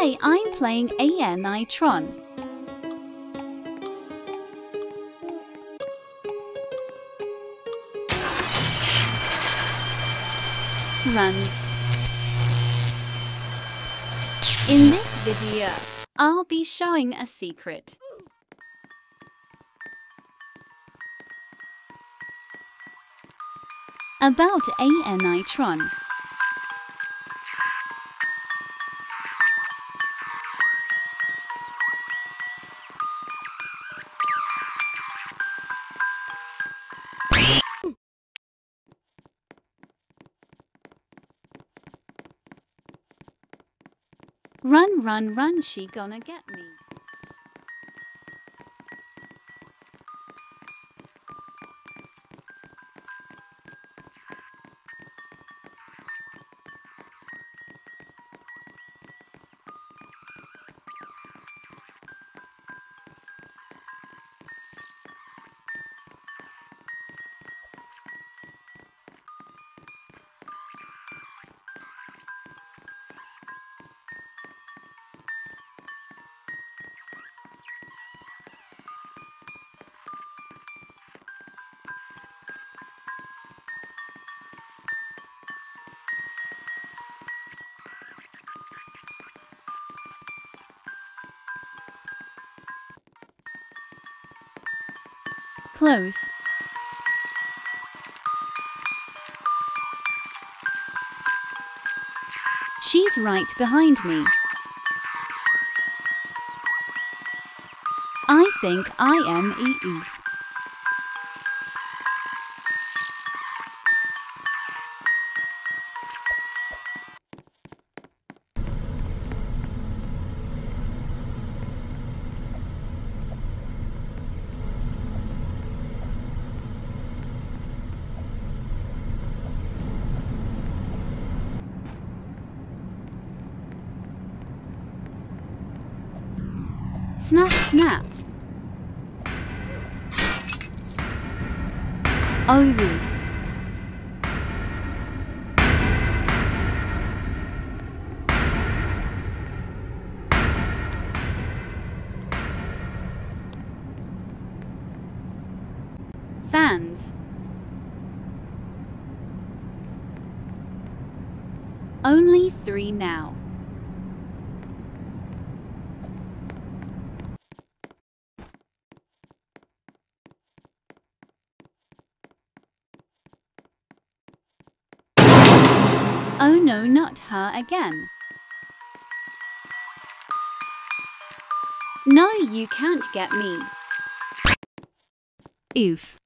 Today I'm playing ANI-Tron. Run. In this video, I'll be showing a secret. About ANI-Tron. Run, run, run, she gonna get me. Close. She's right behind me. I think I am Eve. Snap, snap. Oh, Fans. Only three now. Oh no, not her again. No, you can't get me. Oof.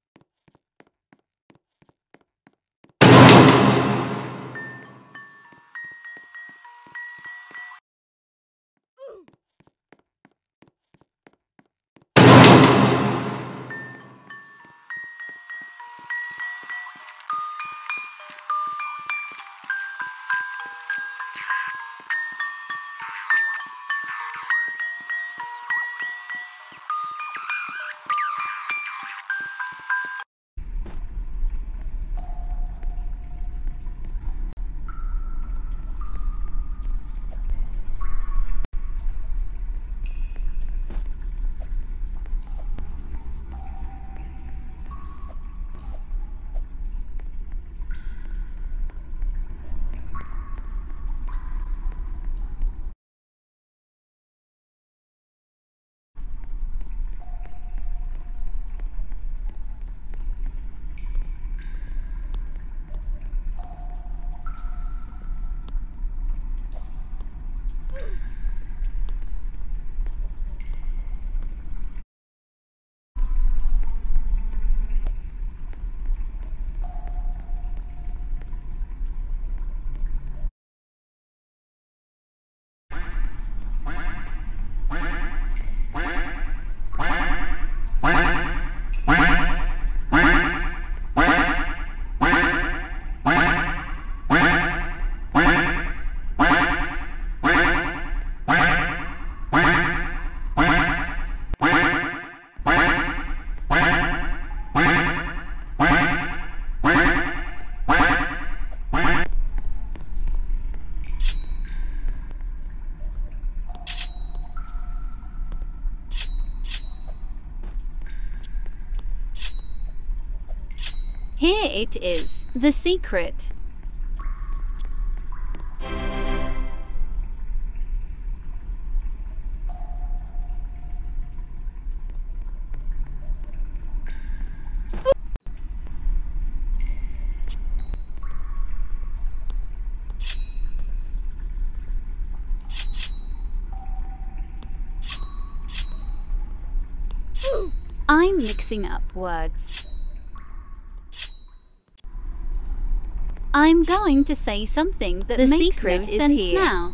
It is, the secret. I'm mixing up words. I'm going to say something that the makes secret no sense here. now.